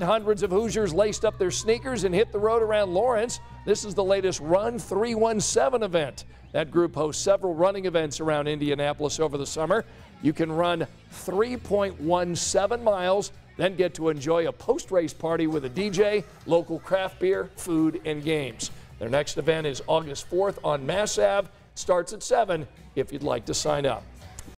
Hundreds of Hoosiers laced up their sneakers and hit the road around Lawrence. This is the latest Run 317 event. That group hosts several running events around Indianapolis over the summer. You can run 3.17 miles, then get to enjoy a post race party with a DJ, local craft beer, food, and games. Their next event is August 4th on Mass Ave. Starts at 7 if you'd like to sign up.